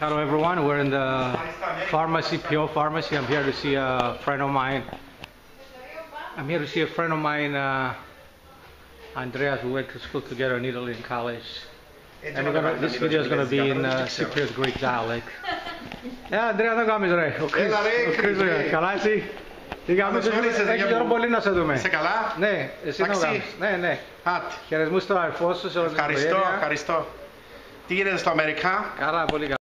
Hello everyone, we're in the pharmacy, PEO pharmacy. I'm here to see a friend of mine. I'm here to see a friend of mine, uh, Andreas. We went to school together in Italy in college. And we're gonna, this video is going to be in uh, Cypriot Greek dialect. Yeah, Andreas, δεν κάνεις ρε. Ο Chris- Καλά εσύ. Τι κάνεις, Καλώς όρισες, έχει γεια καιρό πολύ να σε δούμε. Είσαι καλά? Ναι, εσύ να κάνεις. Ναι, ναι. Άτι. Χαιρετισμούς στον αρφό σου, σε όλη την Ευχαριστώ, ευχαριστώ. Τι γίνεται στο Αμερικά? Καλά, πολύ καλά.